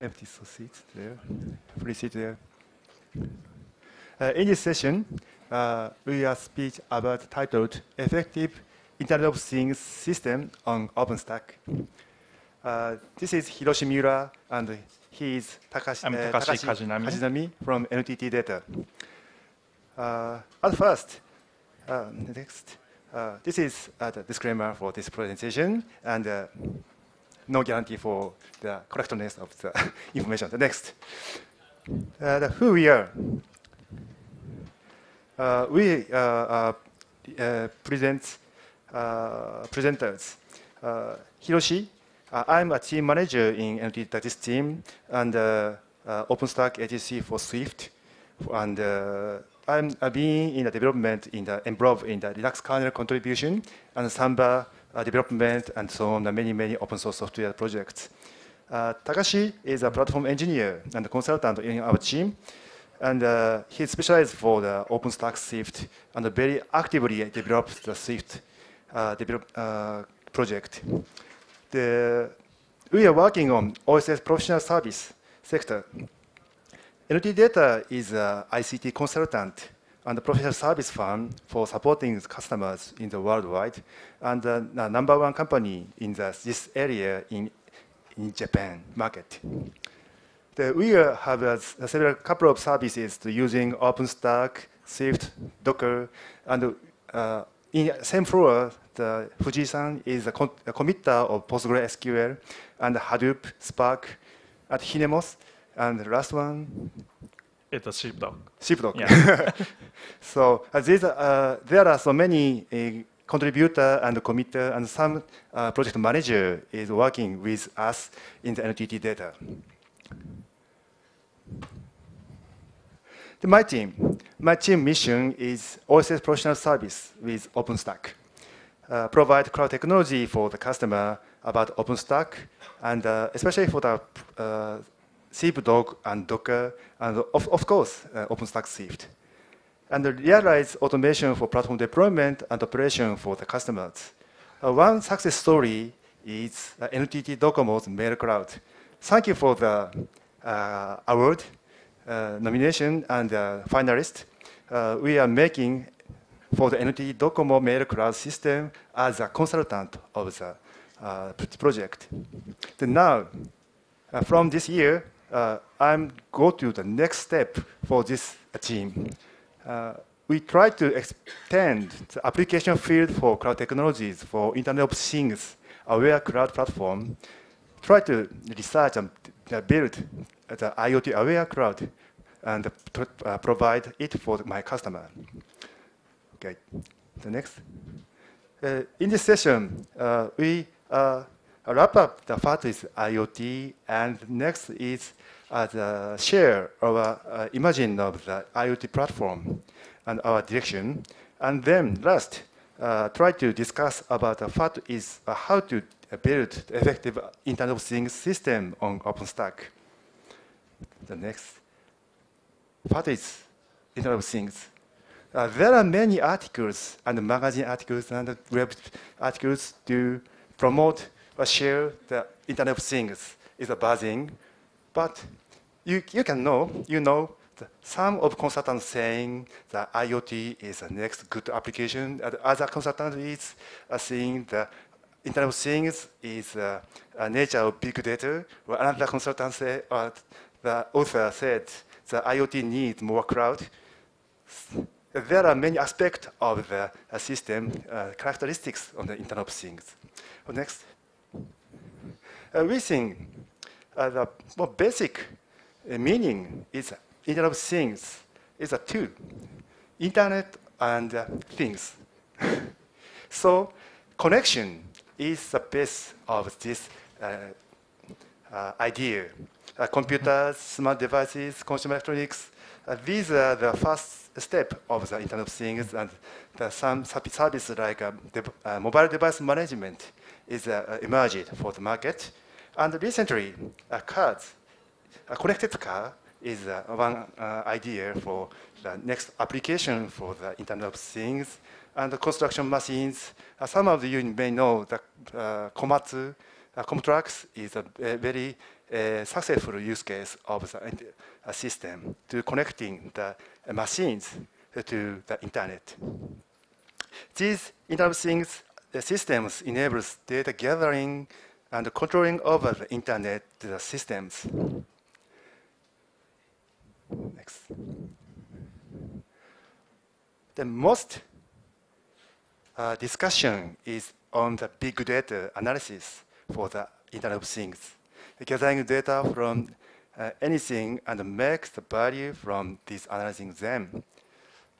empty seats there. Please sit there. Uh, in this session, uh, we will speak about titled Effective Internet of Things System on OpenStack. Uh, this is Hiroshi Miura, and he is Takashi, I'm uh, Takashi Kajinami. Kajinami from NTT Data. Uh, at first, uh, next, uh, this is uh, the disclaimer for this presentation, and uh, no guarantee for the correctness of the information. The next, uh, the who we are. Uh, we uh, uh, uh, present uh, presenters. Hiroshi, I'm a team manager in NTT Data's team and OpenStack ATC for Swift, and I'm being in the development in the involved in the Linux kernel contribution and Samba development and so on, many many open source software projects. Uh, Takashi is a platform engineer and consultant in our team, and uh, he specialized for the OpenStack Swift and very actively developed the Swift uh, develop, uh, project. The, we are working on OSS professional service sector. NTT Data is an ICT consultant and professional service firm for supporting customers in the worldwide, and uh, the number one company in the, this area in, in Japan market. The, we uh, have uh, several couple of services using OpenStack, Swift, Docker, and uh, in same floor, the Fuji-san is a, a committer of PostgreSQL and Hadoop, Spark, at Hinemos, and the last one, It's a sheepdog. Sheepdog. Yeah. so uh, these, uh, there are so many uh, contributor and committer and some uh, project manager is working with us in the NTT data. The, my team, my team mission is OSS professional service with OpenStack. Uh, provide cloud technology for the customer about OpenStack, and uh, especially for the uh, Sheepdog and Docker, and of, of course, uh, OpenStack Swift. And realize automation for platform deployment and operation for the customers. Uh, one success story is uh, NTT Docomo's Mail Cloud. Thank you for the uh, award, uh, nomination, and finalist. Uh, we are making for the NTT Docomo Mail Cloud system as a consultant of the uh, project. Then now, from this year, uh, I'm go to the next step for this uh, team. Uh, we try to extend the application field for cloud technologies for Internet of Things, aware cloud platform. Try to research and uh, build the IoT aware cloud and uh, provide it for my customer. Okay, the next. Uh, in this session, uh, we uh, wrap up the first is IoT, and next is uh, the share our uh, imagine of the IoT platform and our direction, and then last, uh, try to discuss about the first is uh, how to build effective Internet of Things system on OpenStack. The next. What is Internet of Things? Uh, there are many articles and magazine articles and web articles to promote share the Internet of Things is a buzzing, but you, you can know, you know, some of consultants saying that IoT is the next good application, and other consultants is uh, saying the Internet of Things is uh, a nature of big data, or another consultant say, or the author said the IoT needs more cloud. There are many aspects of the uh, system uh, characteristics of the Internet of Things. Oh, next. We think uh, the basic uh, meaning is Internet of Things is a two, Internet and uh, things. so connection is the base of this idea. Uh, computers, smart devices, consumer electronics, uh, these are the first step of the Internet of Things, and the, some serv- service like uh, mobile device management is emerged for the market. And recently, uh, cars, a connected car is uh, one uh, idea for the next application for the Internet of Things. And the construction machines, uh, some of you may know the uh, Komatsu uh, KOMTRAX is a, a very uh, successful use case of the uh, system to connecting the machines to the internet. These Internet of Things systems enables data gathering and controlling over the internet the systems. Next. The most uh, discussion is on the big data analysis for the Internet of Things. Gathering data from uh, anything and make the value from this analyzing them.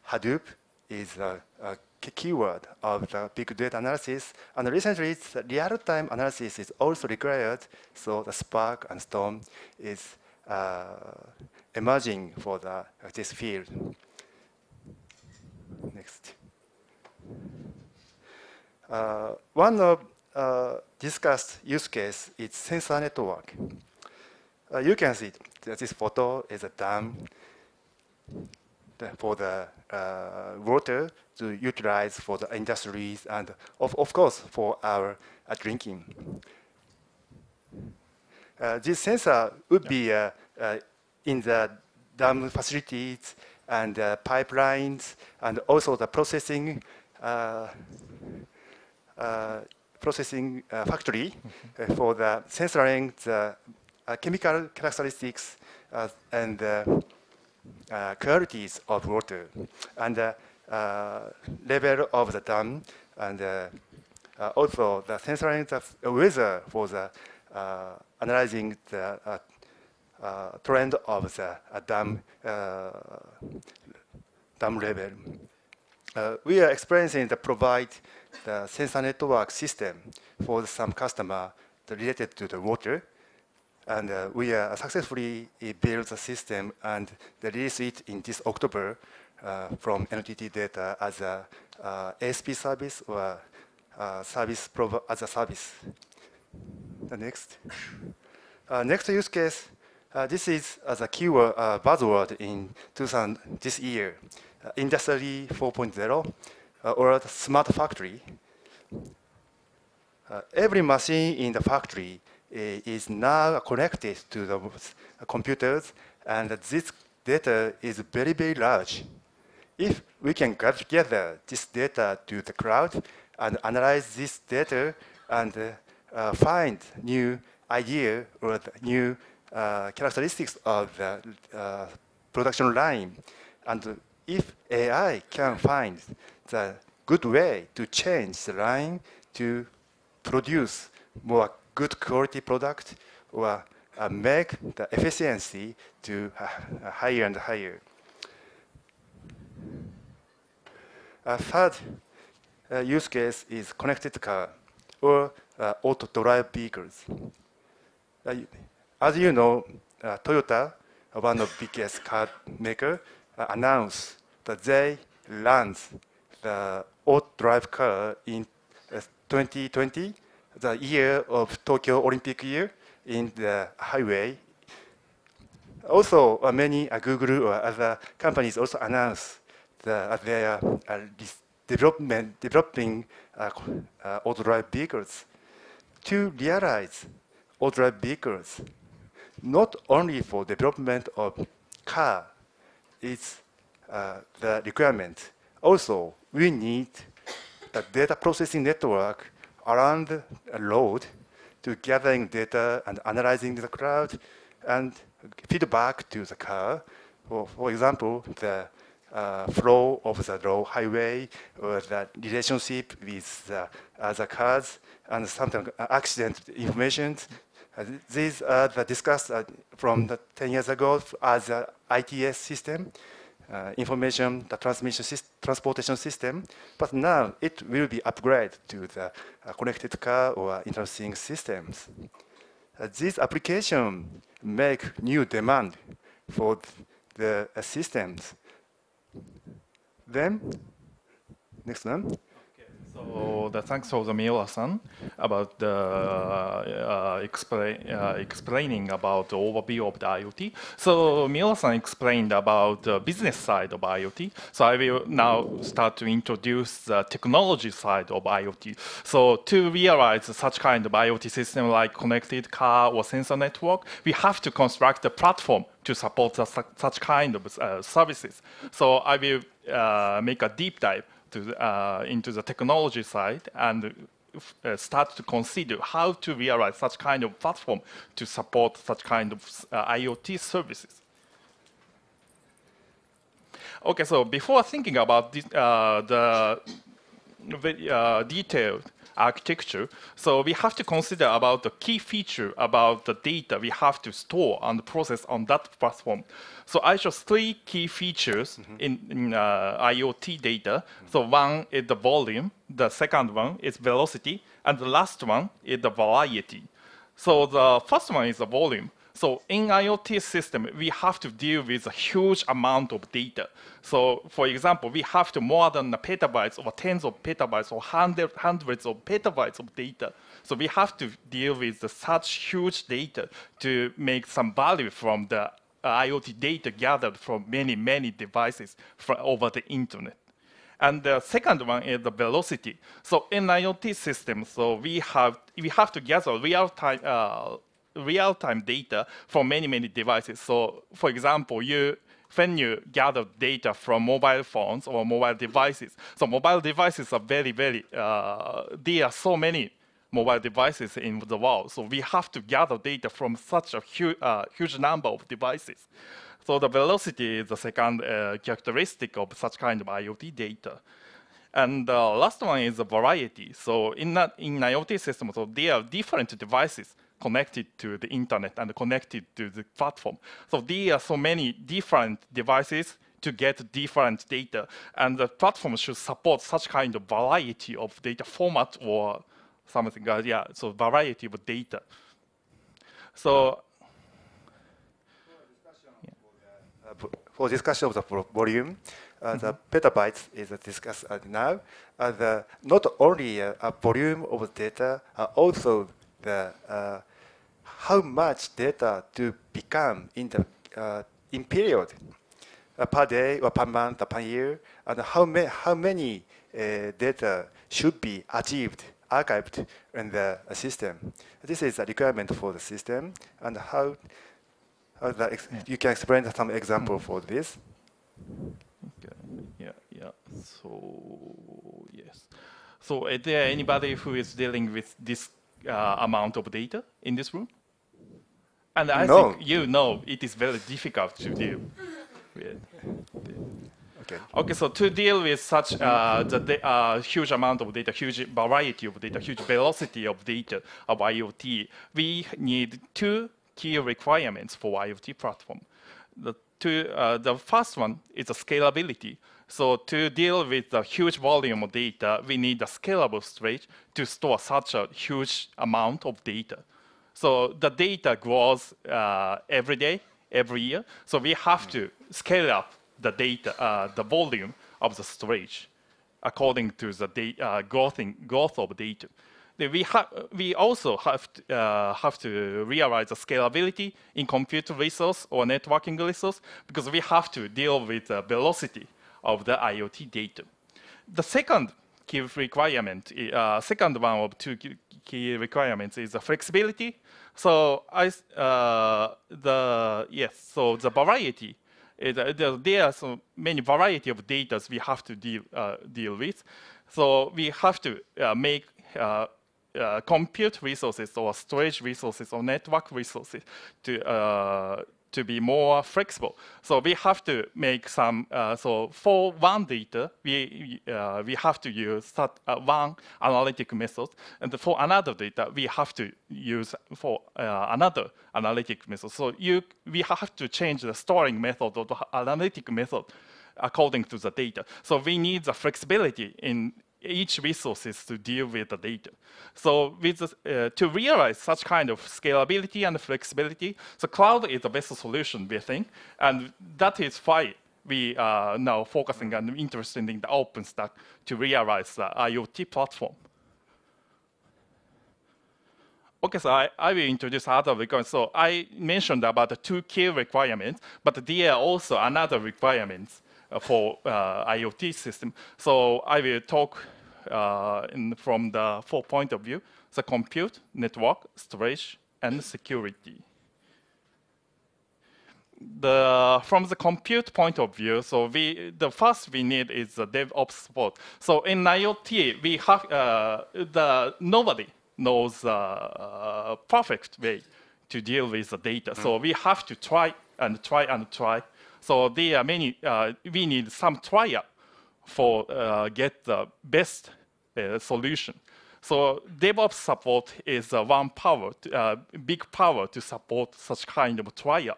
Hadoop is a, a keyword of the big data analysis. And recently, the real-time analysis is also required. So the Spark and Storm is uh, emerging for the, uh, this field. Next. Uh, one of uh, discussed use case is sensor network. Uh, you can see that this photo is a dam for the uh, water to utilize for the industries and, of, of course, for our uh, drinking. Uh, this sensor would be uh, uh, in the dam facilities and uh, pipelines and also the processing processing factory for the sensoring the chemical characteristics and qualities of water and level of the dam and also the sensoring the weather for the analyzing the trend of the dam dam level. Uh, we are experiencing the provide the sensor network system for some customer related to the water and uh, we uh, successfully built the system and released it in this October uh, from NTT Data as a uh, ASP service or uh, service as a service. The next. Uh, next use case, this is as a keyword buzzword in 2000 this year, Industry 4.0 or smart factory. every machine in the factory Eh, is now connected to the computers, and this data is very, very large. If we can gather this data to the cloud and analyze this data and uh, find new idea or new uh, characteristics of the uh, production line, and if AI can find the good way to change the line to produce more good quality product or uh, make the efficiency to uh, higher and higher. A third uh, use case is connected car or uh, auto drive vehicles. Uh, as you know, uh, Toyota, one of the biggest car maker, announced that they launched the auto drive car in 2020 the year of Tokyo Olympic year in the highway. Also, uh, many uh, Google or other companies also announced the, uh, their uh, development, developing uh, uh, auto-drive vehicles to realize auto-drive vehicles, not only for development of car, it's the requirement. Also, we need the data processing network around a load to gathering data and analyzing the crowd and feedback to the car. For, for example, the uh, flow of the road highway or the relationship with the other cars and sometimes accident information. Uh, these are the discussed uh, from the 10 years ago as an ITS system uh, information, the transmission transportation system, but now it will be upgraded to the uh, connected car or interesting systems. Uh, these applications make new demand for the uh, systems. Then, next one. So the thanks for the Miura-san about the uh, uh, explaining about the overview of the IoT. So Miura-san explained about the business side of IoT. So I will now start to introduce the technology side of IoT. So to realize such kind of IoT system like connected car or sensor network, we have to construct a platform to support such kind of uh, services. So I will uh, make a deep dive to, uh, into the technology side and uh, start to consider how to realize such kind of platform to support such kind of uh, IoT services. Okay, so before thinking about this, uh, the uh, detailed architecture, so we have to consider about the key feature about the data we have to store and process on that platform. So I show three key features mm -hmm. in, in uh, IoT data. Mm -hmm. So one is the volume, the second one is velocity, and the last one is the variety. So the first one is the volume. So in IoT system, we have to deal with a huge amount of data. So for example, we have to more than petabytes or tens of petabytes or hundred, hundreds of petabytes of data. So we have to deal with such huge data to make some value from the IoT data gathered from many, many devices over the internet. And the second one is the velocity. So in IoT systems, so we have we have to gather real-time uh, real-time data from many many devices. So for example, you when you gather data from mobile phones or mobile devices, so mobile devices are very very uh, there are so many mobile devices in the world. So we have to gather data from such a hu uh, huge number of devices. So the velocity is the second uh, characteristic of such kind of IoT data. And the last one is the variety. So in, that, in IoT systems, so there are different devices connected to the internet and connected to the platform. So there are so many different devices to get different data. And the platform should support such kind of variety of data format or something, uh, yeah, so variety of data. So for discussion of the volume, uh, mm -hmm. the petabytes is discussed uh, now. Uh, the, not only uh, a volume of data, uh, also the uh, how much data to become in the uh, in period uh, per day or per month or per year, and how, ma how many uh, data should be achieved archived in the system. This is a requirement for the system, and how, how you can explain some example for this. Okay. Yeah, yeah. So yes. So is there anybody who is dealing with this uh, amount of data in this room? And I no. think you know it is very difficult to deal with. Okay. Okay, so to deal with such uh, the uh, huge amount of data, huge variety of data, huge velocity of data of IoT, we need two key requirements for IoT platform. The, two, uh, the first one is the scalability. So to deal with the huge volume of data, we need a scalable storage to store such a huge amount of data. So the data grows uh, every day, every year. So we have to scale up the data, uh, the volume of the storage according to the data, uh, growth, in, growth of data. We, we also have to, uh, have to realize the scalability in compute resource or networking resource because we have to deal with the velocity of the IoT data. The second key requirement, uh, second one of two key requirements is the flexibility. So I, uh, the yes, so the variety there are so many variety of data we have to deal, uh, deal with. So we have to uh, make uh, uh compute resources or storage resources or network resources to uh, to be more flexible. So we have to make some, uh, so for one data, we, uh, we have to use that, uh, one analytic method. And for another data, we have to use for uh, another analytic method. So you, we have to change the storing method or the analytic method according to the data. So we need the flexibility in each resources to deal with the data. So with uh, to realize such kind of scalability and flexibility, the cloud is the best solution, we think. And that is why we are now focusing and interested in the OpenStack to realize the IoT platform. Okay, so I, I will introduce other requirements. So I mentioned about the two key requirements, but there are also another requirements uh, for uh, IoT system. So I will talk in, from the four point of view, the compute, network, storage, and security. The, from the compute point of view, so we, the first we need is the DevOps support. So in IoT, we have uh, the nobody knows the uh, perfect way to deal with the data. Mm. So we have to try and try and try. So there are many. Uh, we need some trial for uh, get the best uh, solution. So DevOps support is uh, one power, to, uh, big power to support such kind of trial.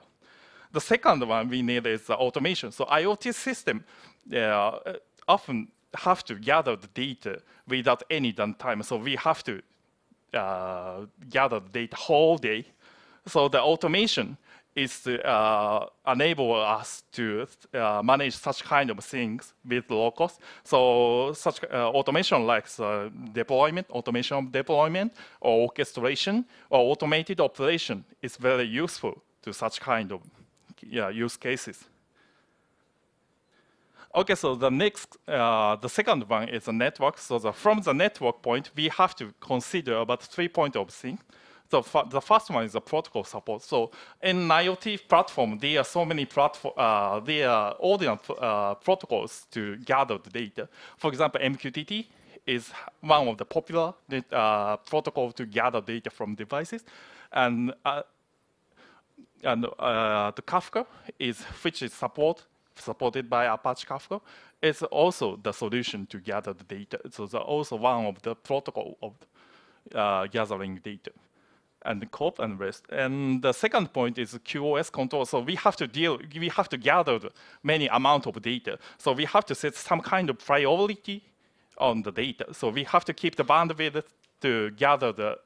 The second one we need is automation. So IoT system uh, often have to gather the data without any downtime. So we have to uh, gather the data whole day. So the automation is to uh, enable us to uh, manage such kind of things with low cost. So such uh, automation like uh, deployment, automation of deployment, or orchestration, or automated operation is very useful to such kind of yeah, use cases. Okay, so the next, uh, the second one is the network. So the, from the network point, we have to consider about three point of things. So the first one is the protocol support. So in IoT platform, there are so many platform, uh, there are ordinary uh, protocols to gather the data. For example, MQTT is one of the popular uh, protocol to gather data from devices, and uh, and uh, the Kafka is which is support supported by Apache Kafka, is also the solution to gather the data. So also one of the protocol of uh, gathering data and CoAP and REST. And the second point is QoS control. So we have to deal, we have to gather many amount of data. So we have to set some kind of priority on the data. So we have to keep the bandwidth to gather the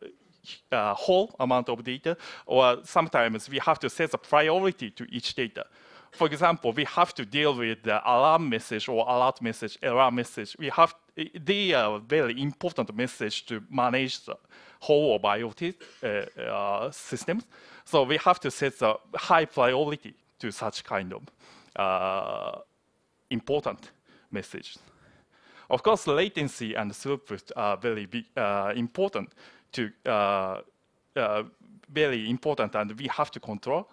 uh, whole amount of data, or sometimes we have to set a priority to each data. For example, we have to deal with the alarm message or alert message, error message. We have they are very important message to manage the whole of IoT uh, uh, systems. So we have to set a high priority to such kind of uh, important message. Of course, latency and throughput are very big, uh, important to uh, uh, very important, and we have to control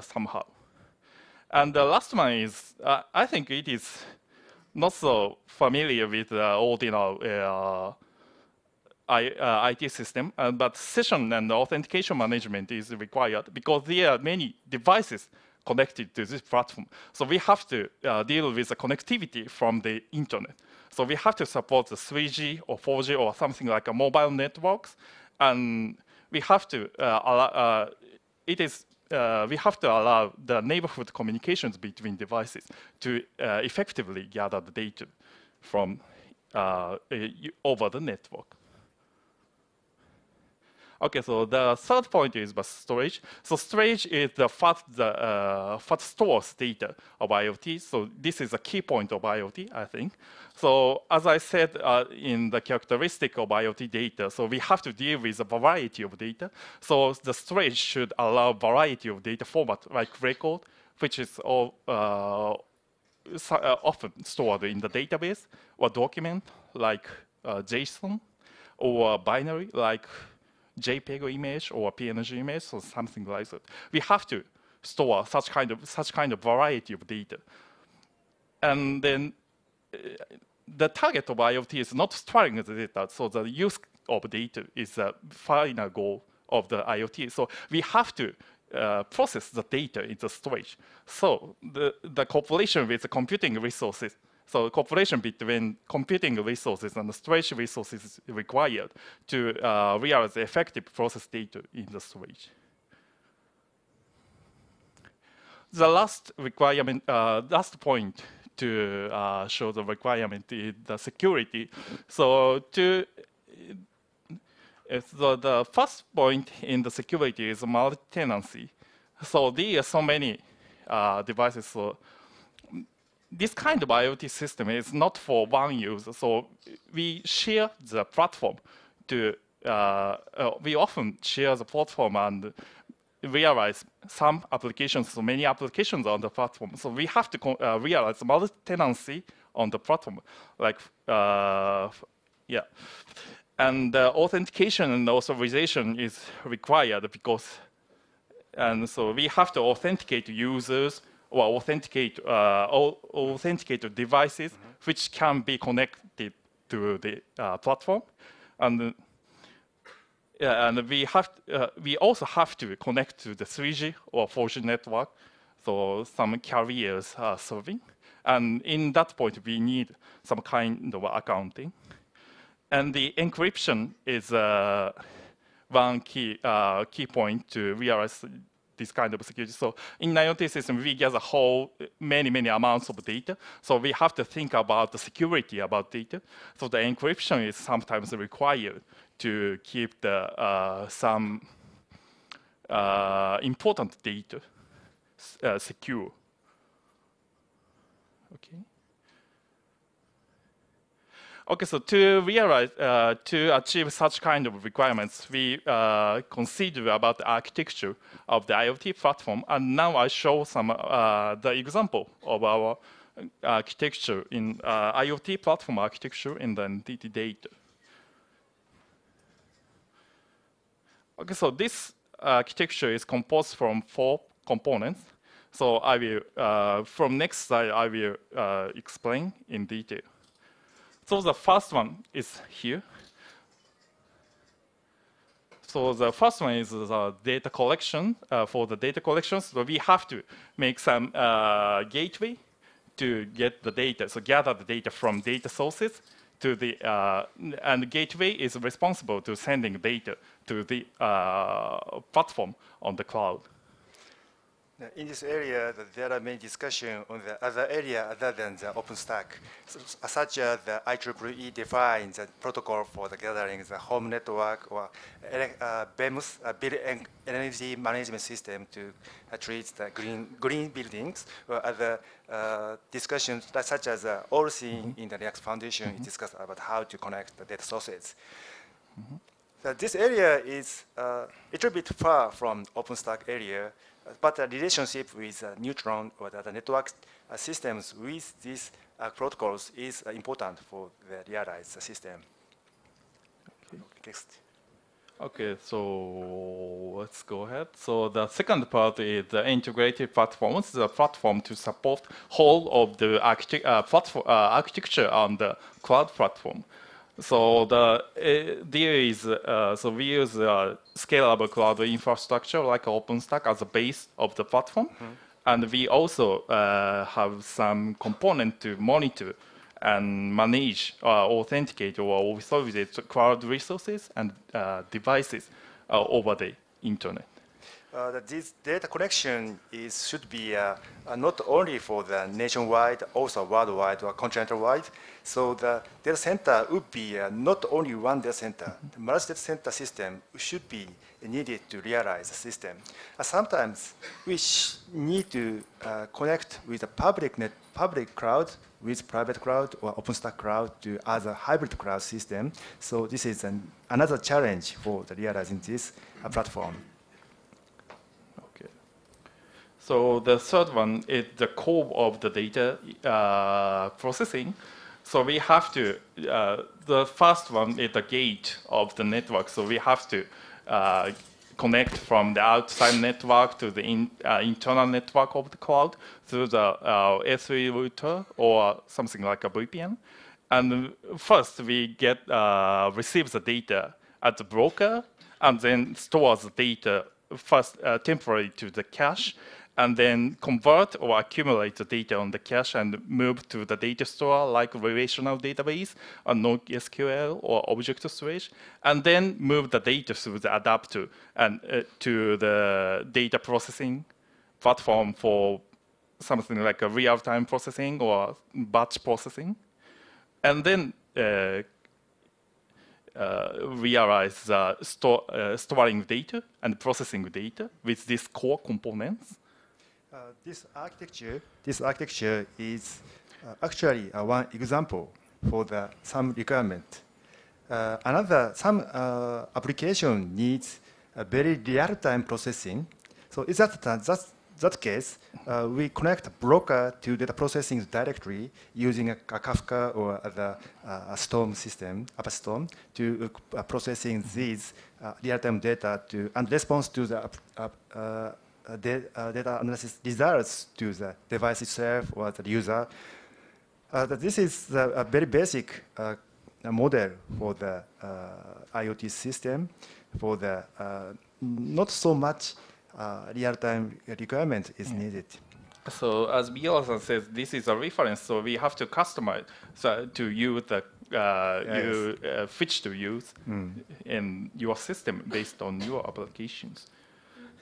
somehow. And the last one is, I think it is not so familiar with the ordinary I, uh, IT system, uh, but session and authentication management is required because there are many devices connected to this platform. So we have to uh, deal with the connectivity from the internet. So we have to support the 3G or 4G or something like a mobile networks, and we have to uh, allow, it is uh, we have to allow the neighborhood communications between devices to uh, effectively gather the data from uh, over the network. Okay, so the third point is about storage. So storage is the fast, the, uh, stores data of IoT. So this is a key point of IoT, I think. So as I said uh, in the characteristic of IoT data, so we have to deal with a variety of data. So the storage should allow variety of data format like record, which is all, uh, uh often stored in the database, or document like uh, JSON, or binary like JPEG image or PNG image or something like that. We have to store such kind of such kind of variety of data. And then uh, the target of IoT is not storing the data, so the use of data is the final goal of the IoT. So we have to uh, process the data in the storage. So the, the cooperation with the computing resources so cooperation between computing resources and storage resources is required to uh, realize effective process data in the storage. The last requirement, uh, last point to uh, show the requirement is the security. So to so the first point in the security is multi-tenancy. So there are so many uh, devices. So this kind of IoT system is not for one user. So we share the platform to uh, uh, we often share the platform and realize some applications, so many applications on the platform. So we have to uh, realize multi-tenancy on the platform, like, uh, yeah. And uh, authentication and authorization is required because, and so we have to authenticate users or authenticate uh, authenticate devices mm -hmm. which can be connected to the uh, platform, and yeah, and we have uh, we also have to connect to the 3G or 4G network, so some carriers are serving, and in that point we need some kind of accounting, and the encryption is uh, one key uh, key point to realize this kind of security. So in IoT system, we gather whole many, many amounts of data. So we have to think about the security about data. So the encryption is sometimes required to keep the uh, some uh, important data uh, secure. Okay. Okay, so to realize, uh, to achieve such kind of requirements, we uh, consider about the architecture of the IoT platform. And now I show some uh, the example of our architecture in uh, IoT platform architecture in the NTT data. Okay, so this architecture is composed from four components. So I will, uh, from next slide, I will uh, explain in detail. So the first one is here. So the first one is the data collection. Uh, for the data collection, so we have to make some uh, gateway to get the data, so gather the data from data sources to the, uh, and the gateway is responsible to sending data to the uh, platform on the cloud. In this area, there are many discussions on the other area other than the OpenStack, such as the IEEE defines the protocol for the gathering the home network or uh, BEMS, uh, building energy management system to uh, treat the green green buildings or other uh, discussions such as uh, AllSeen mm -hmm. in the React Foundation mm -hmm. discussed about how to connect the data sources. Mm -hmm. This area is uh, a little bit far from OpenStack area, but the relationship with uh, Neutron or the, network uh, systems with these uh, protocols is important for the realized system. Okay. Next. Okay, so let's go ahead. So the second part is the integrated platforms, the platform to support whole of the architect, uh, platform, uh, architecture on the cloud platform. So the uh, there is uh, so we use uh, scalable cloud infrastructure like OpenStack as a base of the platform, mm -hmm. and we also uh, have some component to monitor and manage or authenticate or authorizate cloud resources and uh, devices uh, over the internet uh, that this data collection is should be uh, uh, not only for the nationwide, also worldwide or continental-wide. So the data center would be uh, not only one data center. The multi-data center system should be needed to realize the system. Uh, sometimes we need to uh, connect with the public net, public cloud with private cloud or OpenStack cloud to other hybrid cloud system. So this is an, another challenge for the realizing this platform. So the third one is the core of the data uh, processing. So we have to, uh, the first one is the gate of the network. So we have to uh, connect from the outside network to the in, uh, internal network of the cloud through the uh, L3 router or something like a VPN. And first we get, uh, receive the data at the broker and then stores the data first temporarily to the cache and then convert or accumulate the data on the cache and move to the data store like relational database or NoSQL or object storage, and then move the data through the adapter and uh, to the data processing platform for something like a real-time processing or batch processing, and then uh, uh, realize uh, store, uh, storing data and processing data with these core components. Uh, this architecture, this architecture is uh, actually uh, one example for the some requirement. Another, some application needs a very real-time processing. So in that, that, that case, uh, we connect broker to data processing directly using a, a Kafka or the, uh, Storm system, Apache Storm, to uh, processing these real-time data to and response to the data analysis results to the device itself or the user. this is the, a very basic model for the IoT system for the not so much uh, real-time requirement is yeah. needed. So as Miura says, this is a reference, so we have to customize so to use the uh, yes. you uh, which to use mm. in your system based on your applications.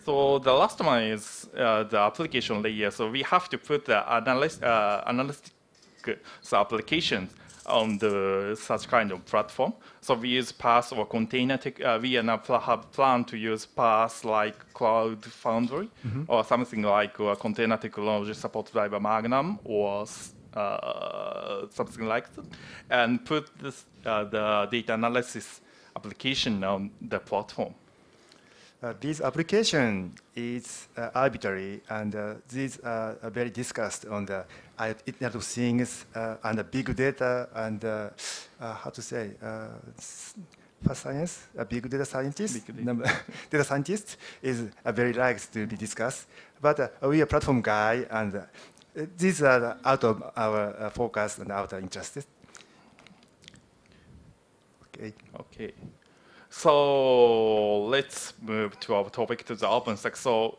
So the last one is uh, the application layer. So we have to put the analyst, uh, analytic so applications on the such kind of platform. So we use PaaS or container. Tech, uh, we now have plan to use PaaS like Cloud Foundry mm -hmm. or something like uh, container technology supported by Magnum or uh, something like that, and put this, uh, the data analysis application on the platform. Uh, this application is uh, arbitrary, and uh, these are very discussed on the Internet of Things uh, and the big data and uh, uh, how to say fast science, a big data scientist, big data. data scientist is very likes to be discussed. But we are platform guy, and these are out of our focus and out of interest. Okay. Okay. So let's move to our topic to the OpenStack. So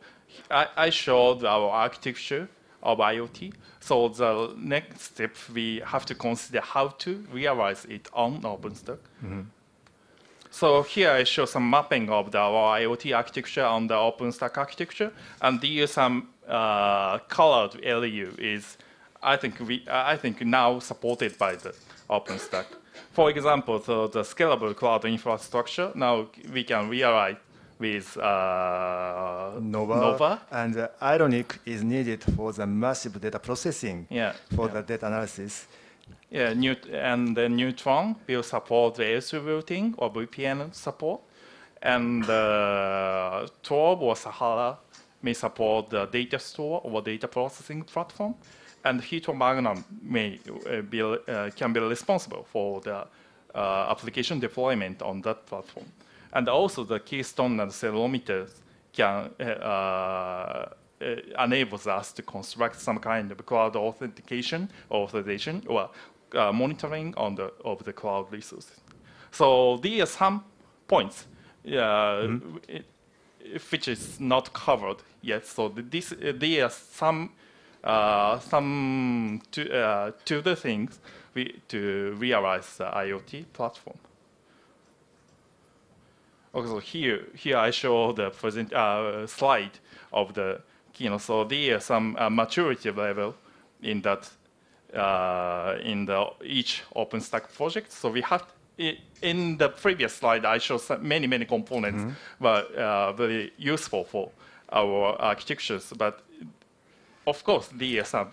I, I showed our architecture of IoT. So the next step, we have to consider how to realize it on OpenStack. Mm -hmm. So here I show some mapping of the, our IoT architecture on the OpenStack architecture, and these some uh, colored LU is, I think we, I think now supported by the OpenStack. For example, so the scalable cloud infrastructure, now we can realize with uh, Nova, Nova. And uh, Ironic is needed for the massive data processing yeah, for yeah. the data analysis. Yeah, Neut and the Neutron will support the L3 routing or VPN support. And uh, Trove or Sahara may support the data store or data processing platform. And Heat Magnum may uh, be, uh, can be responsible for the uh, application deployment on that platform. And also the keystone and Ceilometers can uh, uh, enables us to construct some kind of cloud authentication or authorization or uh, monitoring on the of the cloud resources. So these are some points mm -hmm. which is not covered yet. So this there are some uh, some to, uh, to the things we, to realize the IoT platform. Okay, so here, here I show the present, uh, slide of the keynote. So there is some uh, maturity level in that uh, in the each OpenStack project. So we have in the previous slide I showed many many components mm -hmm. were uh, very useful for our architectures. But of course, there are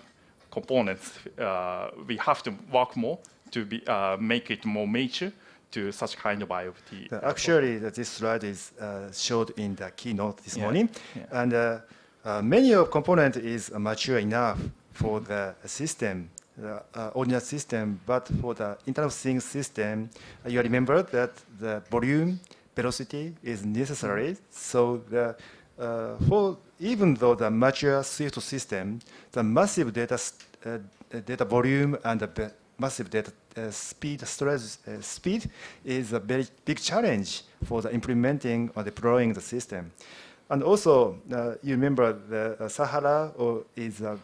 components uh, we have to work more to be, uh, make it more mature to such kind of IoT. Uh, actually, this slide is uh, showed in the keynote this yeah. morning, yeah. and uh, uh, many of component is mature enough for the system, the ordinary system, but for the Internet of Things system, you remember that the volume velocity is necessary. Mm -hmm. So the uh, for even though the mature Swift system, the massive data uh, data volume and the massive data uh, speed storage uh, speed is a very big challenge for the implementing or deploying the system. And also, uh, you remember the uh, Sahara is a,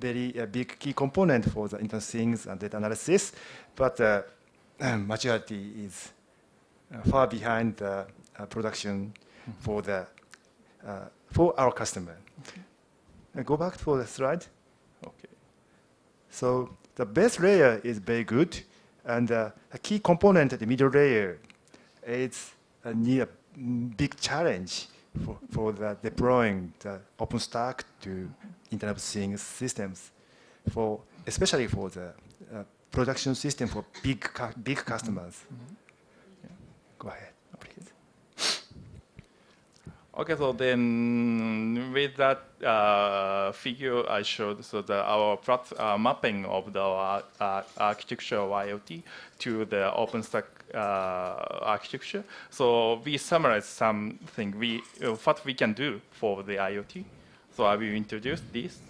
very big key component for the Internet things and data analysis, but maturity is far behind the production for the uh, for our customer. Okay. go back for the slide. Okay. So the base layer is very good, and uh, a key component, at the middle layer, is a near big challenge for, for the deploying the OpenStack to Internet of Things systems, for especially for the uh, production system for big big customers. Mm -hmm. go ahead. Okay, so then with that uh, figure I showed, so the, our uh, mapping of the uh, architecture of IoT to the OpenStack uh, architecture. So we summarize something we uh, what we can do for the IoT. So I will introduce this.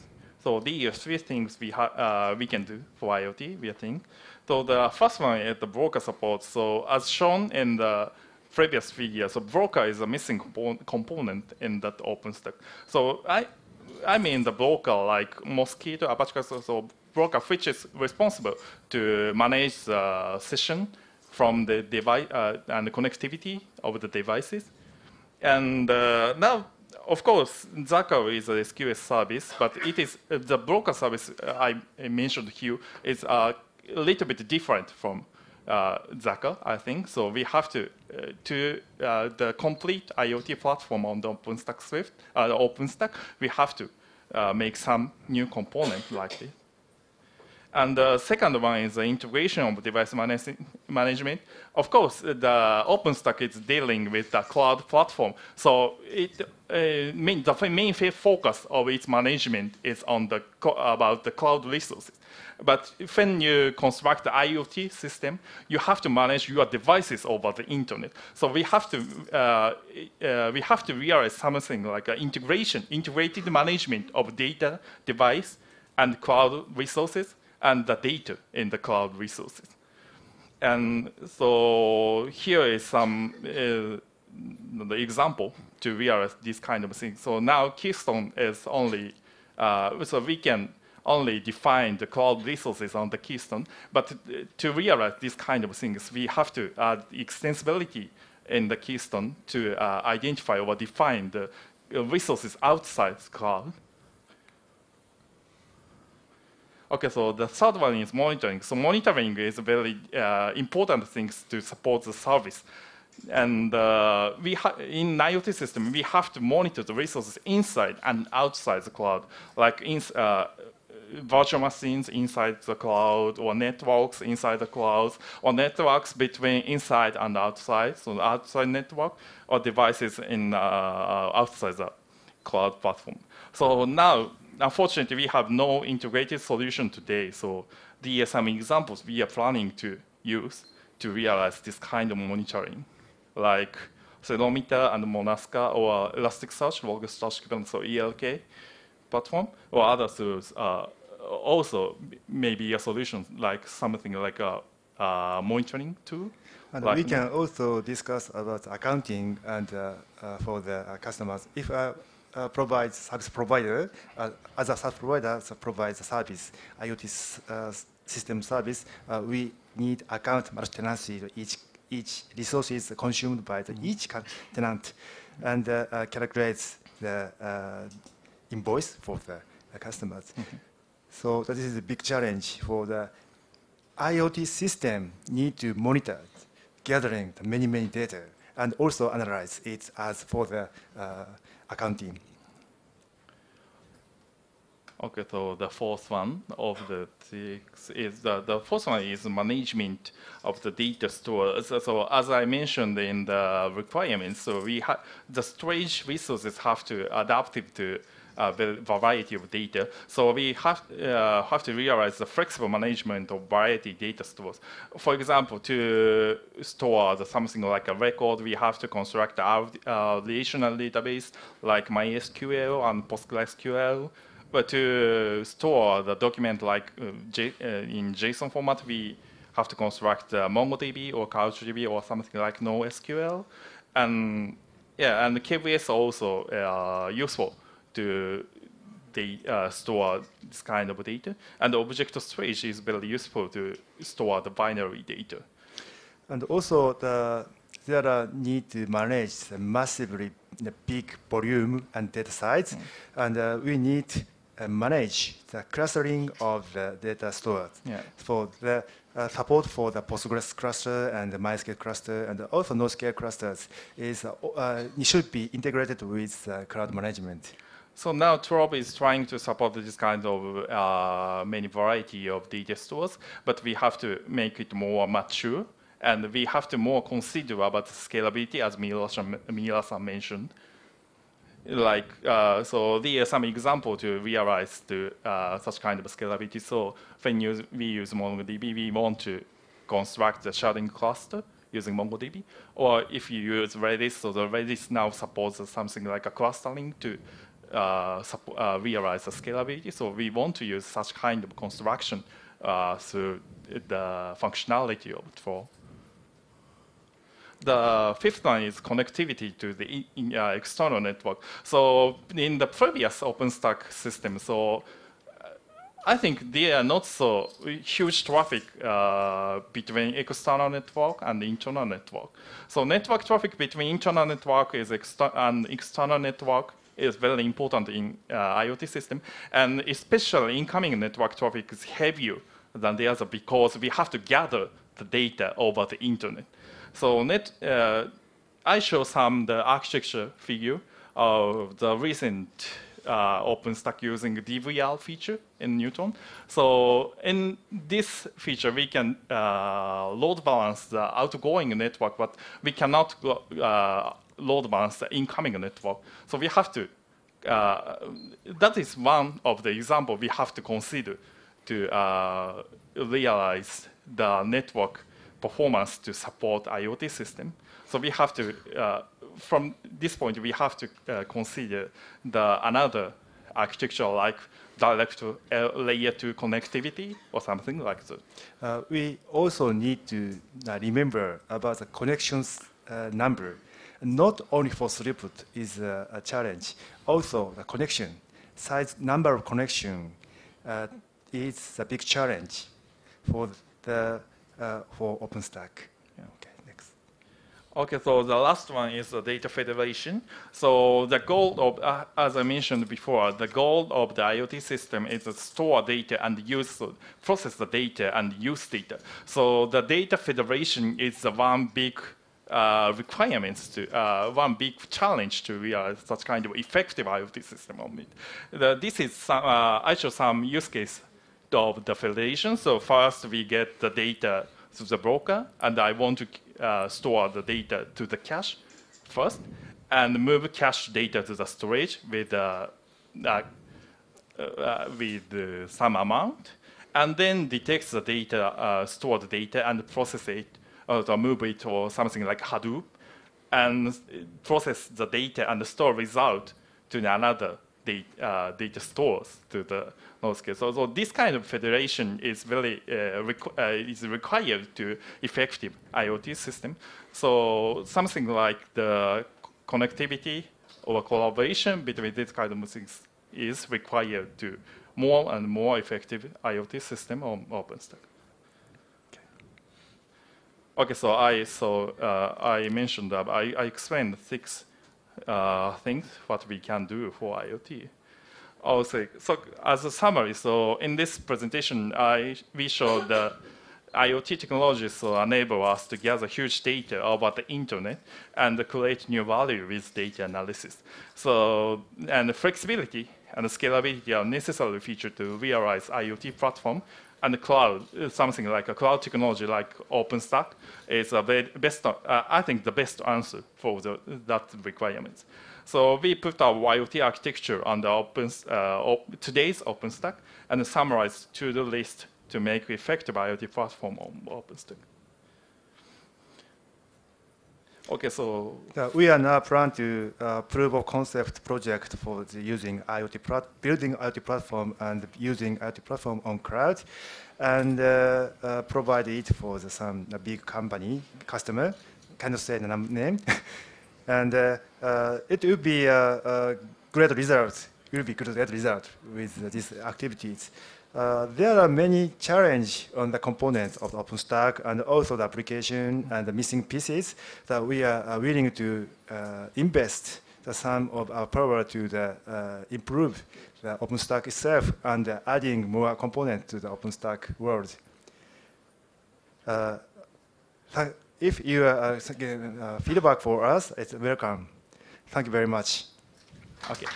So these three things we uh, we can do for IoT. We think. So the first one is the broker support. So as shown in the previous figure. So broker is a missing component in that OpenStack. So I, I mean the broker like Mosquitto, Apache Cluster, so broker which is responsible to manage the session from the device uh, and the connectivity of the devices. And uh, now, of course, Zaqar is a SQS service, but it is uh, the broker service I mentioned here is a little bit different from uh, Zaqar, I think. So we have to, uh, to uh, the complete IoT platform on the OpenStack Swift, uh, the OpenStack, we have to uh, make some new component like this. And the second one is the integration of device manage management. Of course, the OpenStack is dealing with the cloud platform. So it, uh, main, the main focus of its management is on the about the cloud resources. But when you construct the IoT system, you have to manage your devices over the internet. So we have to uh, uh, we have to realize something like integration, integrated management of data, device, and cloud resources, and the data in the cloud resources. And so here is some uh, the example to realize this kind of thing. So now Keystone is only uh, so we can only define the cloud resources on the Keystone. But to realize these kind of things, we have to add extensibility in the Keystone to uh, identify or define the resources outside the cloud. Okay, so the third one is monitoring. So monitoring is a very uh, important thing to support the service. And uh, we in IoT system, we have to monitor the resources inside and outside the cloud. Like in, uh, virtual machines inside the cloud, or networks inside the cloud, or networks between inside and outside, so outside network, or devices in uh, outside the cloud platform. So now, unfortunately, we have no integrated solution today. So these are some examples we are planning to use to realize this kind of monitoring, like Ceilometer and Monasca or Elasticsearch, log storage so ELK platform, or other tools are also maybe a solution like something like a, a monitoring tool. And like we can also discuss about accounting and uh, uh, for the uh, customers. If a uh, provides service provider, uh, as a service provider provides a service, IoT uh, system service, we need account multi-tenancy. Each each resource is consumed by the, mm -hmm. each tenant, and calculates the invoice for the customers. Mm -hmm. So that is a big challenge for the IoT system need to monitor gathering the many, many data and also analyze it as for the uh, accounting. Okay, so the fourth one of the six is the, the fourth one is management of the data store. So, so as I mentioned in the requirements, so we have the storage resources have to adapt to variety of data. So we have, uh, have to realize the flexible management of variety data stores. For example, to store the, something like a record, we have to construct a uh, relational database like MySQL and PostgreSQL. But to store the document like uh, J, uh, in JSON format, we have to construct uh, MongoDB or CouchDB or something like NoSQL. And yeah, and KVS also uh, useful to they uh, store this kind of data. And object storage is very useful to store the binary data. And also, the, there are need to manage the massively big volume and data size. Mm. And uh, we need uh, manage the clustering of the data stored. Yeah. For the uh, support for the Postgres cluster and the MySQL cluster and also NoSQL clusters is uh, uh, it should be integrated with cloud management. So now Trove is trying to support this kind of uh, many variety of data stores, but we have to make it more mature And we have to more consider about scalability, as Miura-san mentioned. Like, uh, so there are some example to realize the, uh, such kind of scalability. So when you, we use MongoDB, we want to construct the sharding cluster using MongoDB. Or if you use Redis, so the Redis now supports something like a clustering to realize the scalability. So we want to use such kind of construction uh, through the functionality of Trove. The fifth one is connectivity to the in, uh, external network. So in the previous OpenStack system, so I think there are not so huge traffic uh, between external network and internal network. So network traffic between internal network is exter and external network is very important in uh, IoT system, and especially incoming network traffic is heavier than the other because we have to gather the data over the internet. So net, uh, I show some the architecture figure of the recent uh, OpenStack using DVR feature in Neutron. So in this feature, we can uh, load balance the outgoing network, but we cannot uh, load balance the incoming network. So we have to, uh, that is one of the example we have to consider to uh, realize the network performance to support IoT system. So we have to, uh, from this point, we have to uh, consider the another architecture like direct layer 2 connectivity or something like that. Uh, we also need to uh, remember about the connections uh, number. Not only for throughput is a, a, challenge, also the connection, size number of connection is a big challenge for the uh, for OpenStack. Okay, next. Okay, so the last one is the data federation. So the goal of, uh, as I mentioned before, the goal of the IoT system is to store data and use, process the data and use data. So the data federation is the one big uh, requirements to uh, one big challenge to realize such kind of effective IoT system on it. The, this is some, uh, I show some use case of the federation. So first we get the data to the broker, and I want to uh, store the data to the cache first, and move cache data to the storage with uh, uh, with some amount, and then detects the data, store the data, and process it, or move it or something like Hadoop, and process the data and store result to another data, uh, data stores to the scale. So, so this kind of federation is really uh, requ uh, is required to effective IoT system. So something like the connectivity or collaboration between these kind of things is required to more and more effective IoT system on OpenStack. Okay. So I so uh, I mentioned that I, I explained six uh, things what we can do for IoT. Also, so as a summary, so in this presentation, I, we showed the IoT technologies will enable us to gather huge data about the internet and create new value with data analysis. So, and flexibility and scalability are necessary feature to realize IoT platform and cloud, something like a cloud technology like OpenStack is a best, uh, I think the best answer for the, that requirements. So we put our IoT architecture on the open, uh, op today's OpenStack and summarized to the list to make effective IoT platform on OpenStack. Okay, so we are now planning to uh, proof of concept project for using IoT building IoT platform and using IoT platform on cloud, and uh, uh provide it for the, some big company customer. Cannot say the name. And uh, uh, it will be a, a great result. It will be great result with these activities. Uh, there are many challenges on the components of the OpenStack and also the application and the missing pieces that we are willing to uh, invest the sum of our power to the, uh, improve the OpenStack itself and uh, adding more components to the OpenStack world if you uh, uh, feedback for us, it's welcome. Thank you very much. Okay.